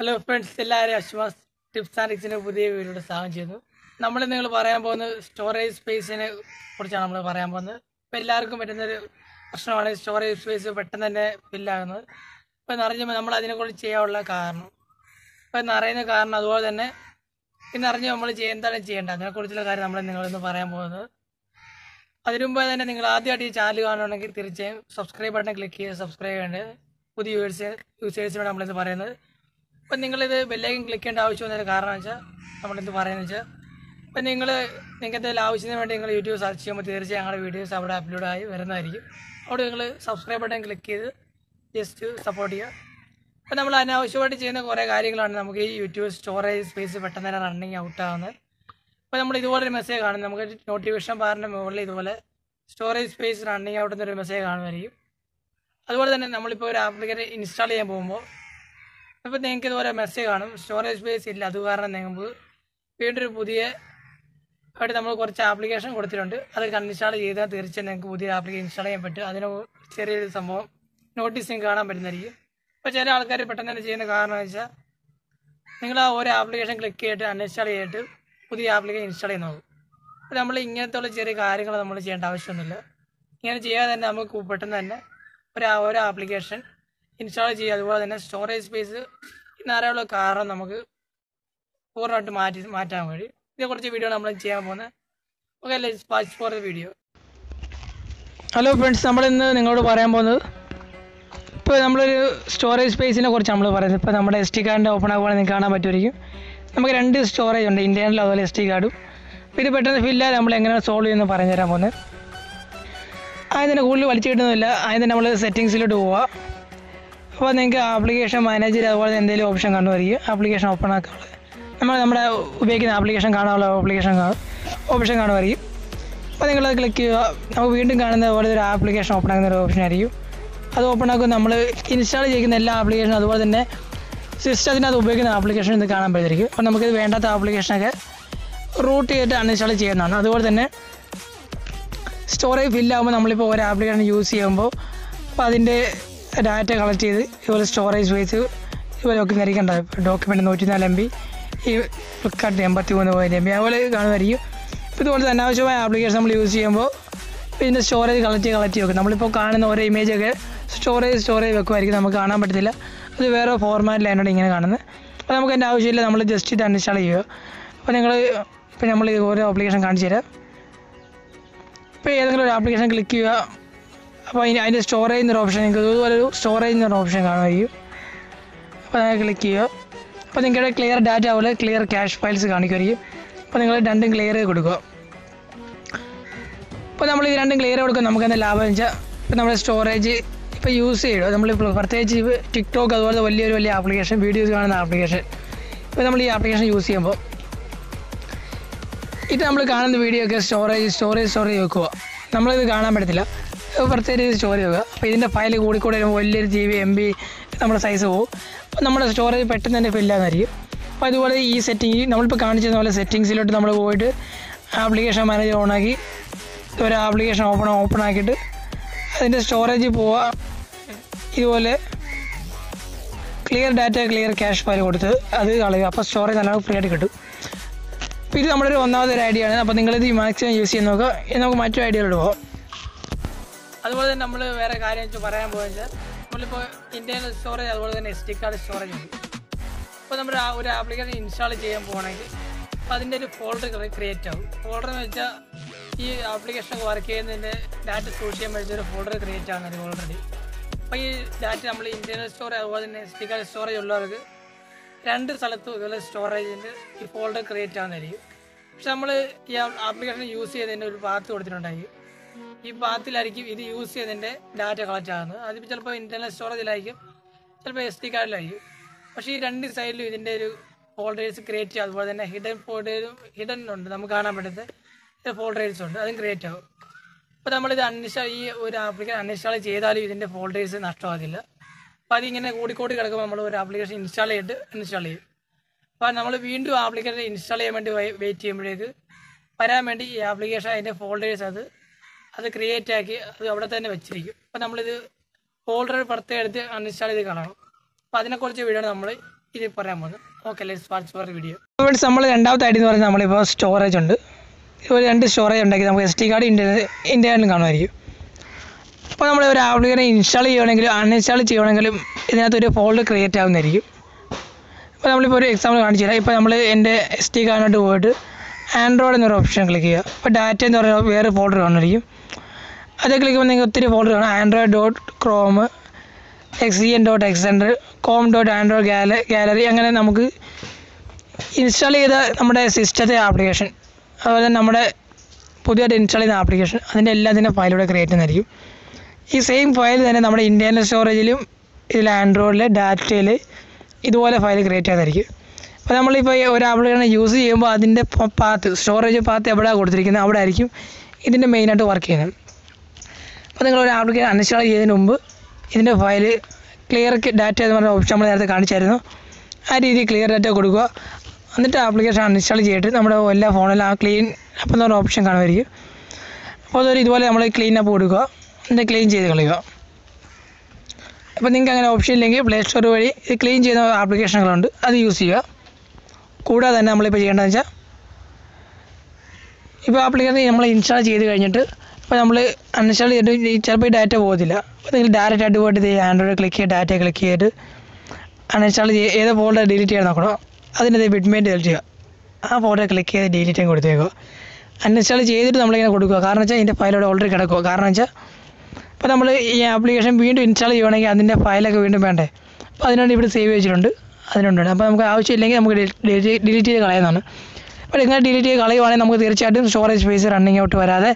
Hello friends എല്ലാവരും അശ്വാസ് tips and ടിക്സിന്റെ പുതിയ വീഡിയോയുടെ സ്വാഗതം ചെയ്യുന്നു. നമ്മൾ നിങ്ങൾ പറയാൻ പോകുന്നത് സ്റ്റോറേജ് സ്പേസിനെ കുറിച്ചാണ് നമ്മൾ പറയാൻ പോകുന്നത്. ഇപ്പം എല്ലാവർക്കും പറ്റുന്നൊരു പ്രശ്നമാണ് സ്റ്റോറേജ് സ്പേസ് പെട്ടെന്ന് തന്നെ ഫില്ലാകുന്നത് ഇപ്പം നിറഞ്ഞപ്പോൾ നമ്മൾ അതിനെക്കുറിച്ച് ചെയ്യാനുള്ള കാരണം. ഇപ്പം നിറയുന്ന കാരണം അതുപോലെ തന്നെ ഈ നിറഞ്ഞ് നമ്മൾ ചെയ്യേണ്ടതാണ് ചെയ്യേണ്ടത്? അതിനെക്കുറിച്ചുള്ള കാര്യം നമ്മൾ നിങ്ങളിന്ന് പറയാൻ പോകുന്നത്. അതിനു മുമ്പേ തന്നെ നിങ്ങൾ ആദ്യമായിട്ട് ഈ ചാനൽ കാണുകയാണെങ്കിൽ തീർച്ചയായും സബ്സ്ക്രൈബ് ബട്ടൺ ക്ലിക്ക് ചെയ്ത് സബ്സ്ക്രൈബ് ചെയ്യേണ്ടത്. പുതിയ യൂസേഴ്സ് യൂസേഴ്സിനോട് നമ്മളിന്ന് പറയുന്നത് അപ്പം നിങ്ങളിത് ബെല്ലൈക്കൻ ക്ലിക്ക് ചെയ്യേണ്ട ആവശ്യം ആവശ്യമൊന്നും കാരണം വെച്ചാൽ നമ്മളിത് പറയുന്നത് വെച്ചാൽ ഇപ്പം നിങ്ങൾ നിങ്ങൾക്ക് എന്തെങ്കിലും ആവശ്യത്തിന് വേണ്ടി നിങ്ങൾ യൂട്യൂബ് സെർച്ച് ചെയ്യുമ്പോൾ തീർച്ചയായും ഞങ്ങളുടെ വീഡിയോസ് അവിടെ അപ്ലോഡ് ആയി വരുന്നതായിരിക്കും. അവിടെ നിങ്ങൾ സബ്സ്ക്രൈബ് ബട്ടൺ ക്ലിക്ക് ചെയ്ത് ജസ്റ്റ് സപ്പോർട്ട് ചെയ്യുക. അപ്പം നമ്മൾ അനാവശ്യമായിട്ട് ചെയ്യുന്ന കുറേ കാര്യങ്ങളാണ് നമുക്ക് ഈ യൂട്യൂബ് സ്റ്റോറേജ് സ്പേസ് പെട്ടെന്ന് തന്നെ റണ്ണിങ് ഔട്ട് ആവുന്നത്. അപ്പോൾ നമ്മൾ ഇതുപോലൊരു മെസ്സേജ് കാണും. നമുക്ക് നോട്ടിഫിക്കേഷൻ ബാറിന്റെ മുകളിൽ ഇതുപോലെ സ്റ്റോറേജ് സ്പേസ് റണ്ണിങ് ഔട്ട് എന്നൊരു മെസ്സേജ് കാണുമായിരിക്കും അതുപോലെ തന്നെ നമ്മളിപ്പോൾ ഒരു ആപ്ലിക്കേഷൻ ഇൻസ്റ്റാൾ ചെയ്യാൻ പോകുമ്പോൾ അപ്പോൾ നിങ്ങൾക്ക് ഇതുപോലെ മെസ്സേജ് കാണും. സ്റ്റോറേജ് സ്പേസ് ഇല്ല. അത് കാരണം നിങ്ങൾക്ക് വീണ്ടും ഒരു പുതിയ ആയിട്ട് നമ്മൾ കുറച്ച് ആപ്ലിക്കേഷൻ കൊടുത്തിട്ടുണ്ട്. അത് അൺഇൻസ്റ്റാൾ ചെയ്താൽ തീർച്ചയായും നിങ്ങൾക്ക് പുതിയ ആപ്ലിക്കേഷൻ ഇൻസ്റ്റാൾ ചെയ്യാൻ പറ്റും. അതിന് ചെറിയൊരു സംഭവം നോട്ടീസിങ് കാണാൻ പറ്റുന്നതായിരിക്കും. അപ്പോൾ ചില ആൾക്കാർ പെട്ടെന്ന് തന്നെ ചെയ്യുന്ന കാരണം വെച്ചാൽ നിങ്ങൾ ആ ഒരു ആപ്ലിക്കേഷൻ ക്ലിക്ക് ചെയ്തിട്ട് അൺഇൻസ്റ്റാൾ ചെയ്തിട്ട് പുതിയ ആപ്ലിക്കേഷൻ ഇൻസ്റ്റാൾ ചെയ്യുന്നത് അപ്പോൾ നമ്മൾ ഇങ്ങനത്തെയുള്ള ചെറിയ കാര്യങ്ങൾ നമ്മൾ ചെയ്യേണ്ട ആവശ്യമൊന്നുമില്ല. ഇങ്ങനെ ചെയ്യാതെ തന്നെ നമുക്ക് പെട്ടെന്ന് തന്നെ ഒരു ഓരോ ആപ്ലിക്കേഷൻ ഇൻസ്റ്റാൾ ചെയ്യുക. അതുപോലെ തന്നെ സ്റ്റോറേജ് സ്പേസ് നിറയുള്ള കാരണം നമുക്ക് പൂർണമായിട്ട് മാറ്റി മാറ്റാൻ കഴിയും. ഇതേക്കുറിച്ച് വീഡിയോ നമ്മൾ ചെയ്യാൻ പോകുന്നത്. ഓക്കെ അല്ലേ watch for the video hello friends നമ്മൾ ഇന്ന് നിങ്ങളോട് പറയാൻ പോകുന്നത് ഇപ്പോൾ നമ്മളൊരു സ്റ്റോറേജ് സ്പേസിനെ കുറിച്ച് നമ്മൾ പറയുന്നത്. ഇപ്പോൾ നമ്മുടെ എസ് ടി കാർഡിന്റെ ഓപ്പൺ ആകുവാണെങ്കിൽ നിങ്ങൾക്ക് കാണാൻ പറ്റുമായിരിക്കും. നമുക്ക് രണ്ട് സ്റ്റോറേജ് ഉണ്ട് ഇന്ത്യനിൽ അതുപോലെ എസ് ടി കാർഡും ഇത് പെട്ടെന്ന് ഫില്ലാതെ നമ്മൾ എങ്ങനെയാണ് സോൾവ് ചെയ്യുന്നത് പറഞ്ഞു തരാൻ പോകുന്നത്. ആദ്യം തന്നെ കൂടുതൽ വലിച്ചു കിട്ടുന്നില്ല ആദ്യം തന്നെ നമ്മൾ സെറ്റിങ്സിലോട്ട് പോവുക അപ്പോൾ നിങ്ങൾക്ക് ആപ്ലിക്കേഷൻ മാനേജർ അതുപോലെ എന്തെങ്കിലും ഓപ്ഷൻ കാണുമായിരിക്കും ആപ്ലിക്കേഷൻ ഓപ്പൺ ആക്കാനുള്ളത് നമ്മൾ നമ്മുടെ ഉപയോഗിക്കുന്ന ആപ്ലിക്കേഷൻ കാണാനുള്ള ആപ്ലിക്കേഷൻ ഓപ്ഷൻ കാണുമായിരിക്കും അപ്പോൾ നിങ്ങൾ ക്ലിക്ക് ചെയ്യുക. നമുക്ക് വീണ്ടും കാണുന്ന പോലെ ഒരു ആപ്ലിക്കേഷൻ ഓപ്പൺ ആക്കുന്ന ഒരു ഓപ്ഷൻ ആയിരിക്കും. അത് ഓപ്പൺ ആക്കുമ്പോൾ നമ്മൾ ഇൻസ്റ്റാൾ ചെയ്യുന്ന എല്ലാ ആപ്ലിക്കേഷനും അതുപോലെ തന്നെ സിസ്റ്റത്തിന് അത് ഉപയോഗിക്കുന്ന ആപ്ലിക്കേഷൻ ഇത് കാണാൻ പറ്റുമായിരിക്കും. അപ്പോൾ നമുക്കിത് വേണ്ടാത്ത ആപ്ലിക്കേഷനൊക്കെ റൂട്ട് ചെയ്തിട്ട് അൺഇൻസ്റ്റാൾ ചെയ്യുന്നതാണ്. അതുപോലെ തന്നെ സ്റ്റോറേജ് ഫില്ലാകുമ്പോൾ നമ്മളിപ്പോൾ ഒരു ആപ്ലിക്കേഷൻ യൂസ് ചെയ്യുമ്പോൾ അപ്പോൾ അതിന്റെ ഡാറ്റ കളക്ട് ചെയ്ത് ഇതുപോലെ സ്റ്റോറേജ് വെച്ച് ഇതുപോലെ ഒക്കെ നിരക്കേണ്ട ഡോക്യുമെന്റ് നൂറ്റി നാല് എം ബി ഈ ഫ്ലിപ്കാർട്ടിന് എൺപത്തി മൂന്ന് പോയിന്റ് എം ബി അതുപോലെ കാണുമായിരിക്കും. ഇപ്പോൾ ഇതുപോലെ തന്നെ അനാവശ്യമായ ആപ്ലിക്കേഷൻ നമ്മൾ യൂസ് ചെയ്യുമ്പോൾ ഇതിന്റെ സ്റ്റോറേജ് കളക്ട് ചെയ്ത് കളക്ട് ചെയ്ത് വെക്കും. നമ്മളിപ്പോൾ കാണുന്ന ഓരോ ഇമേജൊക്കെ സ്റ്റോറേജ് സ്റ്റോറേജ് വെക്കുമായിരിക്കും. നമുക്ക് കാണാൻ പറ്റത്തില്ല. അത് വേറെ ഫോർമാറ്റിലായതുകൊണ്ട് ഇങ്ങനെ കാണുന്നത്. അപ്പോൾ നമുക്ക് അതിന്റെ ആവശ്യമില്ല. നമ്മൾ ജസ്റ്റ് ഇത് അൺഇൻസ്റ്റാൾ ചെയ്യുക. അപ്പോൾ നിങ്ങൾ ഇപ്പോൾ നമ്മൾ ഓരോ ആപ്ലിക്കേഷൻ കാണിച്ചു തരാം. ഇപ്പോൾ ഏതെങ്കിലും ഒരു ആപ്ലിക്കേഷൻ ക്ലിക്ക് ചെയ്യുക. അപ്പോൾ ഇനി അതിന്റെ സ്റ്റോറേജ് എന്നൊരു ഓപ്ഷൻ നിങ്ങൾക്ക് ഇതുപോലെ ഒരു സ്റ്റോറേജ് എന്നൊരു ഓപ്ഷൻ കാണുമായിരിക്കും അപ്പോൾ നിങ്ങൾ ക്ലിക്ക് ചെയ്യുക. അപ്പോൾ നിങ്ങളുടെ ക്ലിയർ ഡാറ്റ പോലെ ക്ലിയർ ക്യാഷ് ഫയൽസ് കാണിക്കുമായിരിക്കും അപ്പോൾ നിങ്ങൾ രണ്ടും ക്ലിയർ കൊടുക്കുക. അപ്പോൾ നമ്മൾ ഇത് രണ്ടും ക്ലിയർ കൊടുക്കുക നമുക്ക് എന്താ ലാഭം വെച്ചാൽ ഇപ്പോൾ നമ്മുടെ സ്റ്റോറേജ് ഇപ്പോൾ യൂസ് ചെയ്യുക നമ്മളിപ്പോൾ പ്രത്യേകിച്ച് ടിക്ടോക്ക് അതുപോലെ വലിയൊരു വലിയ ആപ്ലിക്കേഷൻ വീഡിയോസ് കാണുന്ന ആപ്ലിക്കേഷൻ ഇപ്പോൾ നമ്മൾ ഈ ആപ്ലിക്കേഷൻ യൂസ് ചെയ്യുമ്പോൾ ഇത് നമ്മൾ കാണുന്ന വീഡിയോ ഒക്കെ സ്റ്റോറേജ് സ്റ്റോറേജ് സ്റ്റോറേജ് വെക്കുക. നമ്മളിത് കാണാൻ പറ്റത്തില്ല. പ്രത്യേകിച്ച് വെക്കുക അപ്പോൾ ഇതിന്റെ ഫയൽ കൂടിക്കൂടി വരുമ്പോൾ വലിയൊരു ജി ബി എം ബി നമ്മുടെ സൈസ് പോകും. അപ്പോൾ നമ്മുടെ സ്റ്റോറേജ് പെട്ടെന്ന് തന്നെ ഫില്ലാകുന്നതായിരിക്കും അപ്പോൾ അതുപോലെ ഈ സെറ്റിംഗ് നമ്മളിപ്പോൾ കാണിച്ചത് പോലെ സെറ്റിങ്സിലോട്ട് നമ്മൾ പോയിട്ട് ആപ്ലിക്കേഷൻ മാനേജർ ഓണാക്കി ഒരു ആപ്ലിക്കേഷൻ ഓപ്പൺ ഓപ്പൺ ആക്കിയിട്ട് അതിന്റെ സ്റ്റോറേജ് പോവുക ഇതുപോലെ clear data clear cache file കൊടുത്ത് അത് കളയുക. അപ്പോൾ സ്റ്റോറേജ് നല്ലോണം ഫ്രീ ആയിട്ട് കിട്ടും. അപ്പോൾ ഇത് നമ്മുടെ ഒരു ഒന്നാമത്തെ ഒരു ഐഡിയ ആണ്. അപ്പോൾ നിങ്ങളിത് മാക്സിമം യൂസ് ചെയ്യാൻ നോക്കുക. നമുക്ക് മറ്റു ഐഡിയയിലോട്ട് പോകാം. അതുപോലെ തന്നെ നമ്മൾ വേറെ കാര്യം വെച്ച് പറയാൻ പോയത് നമ്മളിപ്പോൾ ഇന്റേണൽ സ്റ്റോറേജ് അതുപോലെ തന്നെ എസ് ഡി കാർഡ് സ്റ്റോറേജ് ഉണ്ട് ഇപ്പോൾ നമ്മൾ ഒരു ആപ്ലിക്കേഷൻ ഇൻസ്റ്റാൾ ചെയ്യാൻ പോകണമെങ്കിൽ അപ്പോൾ അതിന്റെ ഒരു ഫോൾഡർ ക്രിയേറ്റ് ആവും. ഫോൾഡർ എന്ന് വെച്ചാൽ ഈ ആപ്ലിക്കേഷൻ വർക്ക് ചെയ്യുന്നതിന്റെ ഡാറ്റ സൂക്ഷിക്കാൻ വേണ്ടി ഒരു ഫോൾഡർ ക്രിയേറ്റ് ആകുന്നത് ഓൾറെഡി അപ്പോൾ ഈ ഡാറ്റ നമ്മൾ ഇന്റേണൽ സ്റ്റോറേജ് അതുപോലെ തന്നെ എസ് ഡി കാർഡ് സ്റ്റോറേജ് ഉള്ളവർക്ക് രണ്ട് സ്ഥലത്തും ഇതുപോലെ സ്റ്റോറേജിന്റെ ഈ ഫോൾഡർ ക്രിയേറ്റ് ആവുന്നതായിരിക്കും. പക്ഷെ നമ്മൾ ഈ ആപ്ലിക്കേഷൻ യൂസ് ചെയ്തതിന്റെ ഒരു പാത്ത് കൊടുത്തിട്ടുണ്ടായിരിക്കും ഈ പാത്തിലായിരിക്കും ഇത് യൂസ് ചെയ്തതിന്റെ ഡാറ്റ കളക്ട് ആകുന്നത്. അതിപ്പോൾ ചിലപ്പോൾ ഇന്റർണൽ സ്റ്റോറേജിലായിരിക്കും ചിലപ്പോൾ എസ് ഡി കാർഡിലായിരിക്കും പക്ഷേ ഈ രണ്ട് സൈഡിലും ഇതിന്റെ ഒരു ഫോൾഡേഴ്സ് ക്രിയേറ്റ് ചെയ്യും. അതുപോലെ തന്നെ ഹിഡൻ ഫോൾഡേഴ്സും ഹിഡൻ ഉണ്ട്. നമുക്ക് കാണാൻ പറ്റുന്ന ഫോൾഡേഴ്സ് ഉണ്ട്. അതും ക്രിയേറ്റ് ആകും അപ്പോൾ നമ്മളിത് അൺഇൻസ്റ്റാൾ ഈ ഒരു ആപ്ലിക്കേഷൻ അൺഇൻസ്റ്റാൾ ചെയ്താലും ഇതിന്റെ ഫോൾഡേഴ്സ് നഷ്ടമാകില്ല. അപ്പോൾ അതിങ്ങനെ കൂടിക്കൂടി കിടക്കുമ്പോൾ നമ്മൾ ഒരു ആപ്ലിക്കേഷൻ ഇൻസ്റ്റാൾ ചെയ്തിട്ട് ഇൻസ്റ്റാൾ ചെയ്യും. അപ്പോൾ നമ്മൾ വീണ്ടും ആപ്ലിക്കേഷൻ ഇൻസ്റ്റാൾ ചെയ്യാൻ വേണ്ടി വെയിറ്റ് ചെയ്യുമ്പോഴേക്ക് വരാൻ വേണ്ടി ഈ ആപ്ലിക്കേഷൻ അതിന്റെ ഫോൾഡേഴ്സ് അത് അത് ക്രിയേറ്റ് ആക്കി അത് അവിടെ തന്നെ വെച്ചിരിക്കും. അപ്പൊ നമ്മളിത് ഫോൾഡർ പുറത്തെ എടുത്ത് അൺഇൻസ്റ്റാൾ ചെയ്ത് കാണണം. അപ്പൊ അതിനെ അതിനെക്കുറിച്ച് വീഡിയോ നമ്മൾ ഇത് പറയാൻ പോകുന്നത് okay let's watch for video നമ്മൾ രണ്ടാമത്തെ ഐഡി എന്ന് പറയുന്നത് നമ്മളിപ്പോൾ സ്റ്റോറേജ് ഉണ്ട്. ഇപ്പോൾ രണ്ട് സ്റ്റോറേജ് ഉണ്ടെങ്കിൽ നമുക്ക് എസ് ടി കാർഡ് ഇന്ത്യ ഇന്ത്യയിലും കാണുമായിരിക്കും. അപ്പോൾ നമ്മൾ ഒരു ആപ്ലിക്കേഷൻ ഇൻസ്റ്റാൾ ചെയ്യണമെങ്കിലും അൺഇൻസ്റ്റാൾ ചെയ്യണമെങ്കിലും ഇതിനകത്ത് ഒരു ഫോൾഡർ ക്രിയേറ്റ് ആവുന്നതായിരിക്കും. അപ്പോൾ നമ്മളിപ്പോൾ ഒരു എക്സാമ്പിൾ കാണിച്ചു തരാം ഇപ്പോൾ നമ്മൾ എന്റെ എസ് ടി കാർഡിനോട്ട് പോയിട്ട് ആൻഡ്രോയിഡ് എന്നൊരു ഓപ്ഷൻ ക്ലിക്ക് ചെയ്യുക. അപ്പോൾ ഡാറ്റ എന്ന് പറയുന്ന വേറെ ഫോൾഡർ കാണുമായിരിക്കും. അത് ക്ലിക്ക് ചെയ്യുമ്പോൾ നിങ്ങൾക്ക് ഒത്തിരി ഫോൾഡർ കാണാം. Android dot Chrome X E N dot Xender com dot Android gala gallery അങ്ങനെ നമുക്ക് ഇൻസ്റ്റാൾ ചെയ്ത നമ്മുടെ സിസ്റ്റത്തെ ആപ്ലിക്കേഷൻ അതുപോലെ തന്നെ നമ്മുടെ പുതിയതായിട്ട് ഇൻസ്റ്റാൾ ചെയ്ത ആപ്ലിക്കേഷൻ അതിന്റെ എല്ലാത്തിന്റെ ഫയലൂടെ ക്രിയേറ്റ് ചെയ്യുന്നതായിരിക്കും. ഈ സെയിം ഫയൽ തന്നെ നമ്മുടെ ഇന്റേർണൽ സ്റ്റോറേജിലും ഇതിൽ ആൻഡ്രോയിഡിൽ ഡാറ്റയിൽ ഇതുപോലെ ഫയൽ ക്രിയേറ്റ് ചെയ്തായിരിക്കും അപ്പോൾ നമ്മളിപ്പോൾ ഒരു ആപ്ലിക്കേഷൻ യൂസ് ചെയ്യുമ്പോൾ അതിന്റെ പാത്ത് സ്റ്റോറേജ് പാത്ത് എവിടെയാണ് കൊടുത്തിരിക്കുന്നത്? അവിടെ ആയിരിക്കും ഇതിന്റെ മെയിനായിട്ട് വർക്ക് ചെയ്യുന്നത്. അപ്പോൾ നിങ്ങൾ ഒരു ആപ്ലിക്കേഷൻ അൺഇൻസ്റ്റാൾ ചെയ്തതിന് മുമ്പ് ഇതിന്റെ ഫയൽ ക്ലിയർ ഡാറ്റ എന്ന് പറഞ്ഞ ഓപ്ഷൻ നമ്മൾ നേരത്തെ കാണിച്ചായിരുന്നു. ആ രീതിയിൽ ക്ലിയർ ഡാറ്റ കൊടുക്കുക. എന്നിട്ട് ആപ്ലിക്കേഷൻ അൺഇൻസ്റ്റാൾ ചെയ്തിട്ട് നമ്മുടെ എല്ലാ ഫോണിലും ആ ക്ലീൻ അപ്പം എന്ന് പറഞ്ഞ ഓപ്ഷൻ കാണുമായിരിക്കും. അപ്പോൾ അതൊരു ഇതുപോലെ നമ്മൾ ക്ലീൻ അപ്പ് കൊടുക്കുക. എന്നിട്ട് ക്ലീൻ ചെയ്ത് കളയുക. അപ്പോൾ നിങ്ങൾക്ക് അങ്ങനെ ഓപ്ഷൻ ഇല്ലെങ്കിൽ പ്ലേ സ്റ്റോർ വഴി ക്ലീൻ ചെയ്യുന്ന ആപ്ലിക്കേഷനുകളുണ്ട് അത് യൂസ് ചെയ്യുക. കൂടാതെ തന്നെ നമ്മളിപ്പോൾ ചെയ്യേണ്ടതെന്ന് വെച്ചാൽ ഇപ്പോൾ ആപ്ലിക്കേഷൻ നമ്മൾ ഇൻസ്റ്റാൾ ചെയ്ത് കഴിഞ്ഞിട്ട് ഇപ്പോൾ നമ്മൾ അൺഇൻസ്റ്റാൾ ചെയ്തിട്ട് ചിലപ്പോൾ ഈ ഡാറ്റ പോകത്തില്ല. അപ്പോൾ നിങ്ങൾ ഡയറക്റ്റ് ആയിട്ട് പോയിട്ട് ആൻഡ്രോയിഡ് ക്ലിക്ക് ചെയ്ത് ഡാറ്റ ക്ലിക്ക് ചെയ്തിട്ട് അൺഇൻസ്റ്റാൾ ചെയ്ത് ഏത് ഫോൾഡർ ഡിലീറ്റ് ചെയ്യാൻ നോക്കണോ അതിന്റെ ബിറ്റ്മെയിൻ ഡിലീറ്റ് ചെയ്യുക. ആ ഫോൾഡർ ക്ലിക്ക് ചെയ്ത് ഡിലീറ്റ് ചെയ്യാൻ കൊടുത്തേക്കുക. അൺഇൻസ്റ്റാൾ ചെയ്തിട്ട് നമ്മളിങ്ങനെ കൊടുക്കുക. കാരണം വെച്ചാൽ ഇതിന്റെ ഫയൽ ഓൾറെഡി കിടക്കുക. കാരണം വെച്ചാൽ ഇപ്പോൾ നമ്മൾ ഈ ആപ്ലിക്കേഷൻ വീണ്ടും ഇൻസ്റ്റാൾ ചെയ്യുകയാണെങ്കിൽ അതിന്റെ ഫയലൊക്കെ വീണ്ടും വേണ്ടേ? അപ്പോൾ അതിനുവേണ്ടി ഇവിടെ സേവ് വെച്ചിട്ടുണ്ട് അതിനുണ്ട് അപ്പോൾ നമുക്ക് ആവശ്യമില്ലെങ്കിൽ നമുക്ക് ഡിലീറ്റ് ചെയ്ത് കളയുന്നതാണ്. അപ്പോൾ ഇങ്ങനെ ഡിലീറ്റ് ചെയ്ത് കളയുവാണെങ്കിൽ നമുക്ക് തീർച്ചയായിട്ടും സ്റ്റോറേജ് സ്പേസ് റണ്ണിങ് ഔട്ട് വരാതെ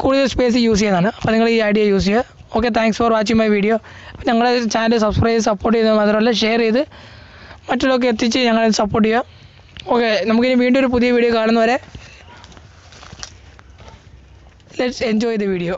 കൂടുതൽ സ്പേസ് യൂസ് ചെയ്യുന്നതാണ്. അപ്പോൾ നിങ്ങൾ ഈ ഐഡിയ യൂസ് ചെയ്യുക. Okay thanks for watching my video അപ്പോൾ ഞങ്ങളുടെ ചാനൽ സബ്സ്ക്രൈബ് ചെയ്ത് സപ്പോർട്ട് ചെയ്തത് മാത്രമല്ല ഷെയർ ചെയ്ത് മറ്റുള്ളവർക്ക് എത്തിച്ച് ഞങ്ങളെ സപ്പോർട്ട് ചെയ്യുക. ഓക്കെ നമുക്കിനി വീണ്ടും ഒരു പുതിയ വീഡിയോ കാണുന്നവരെ ലെറ്റ്സ് എൻജോയ് ദ വീഡിയോ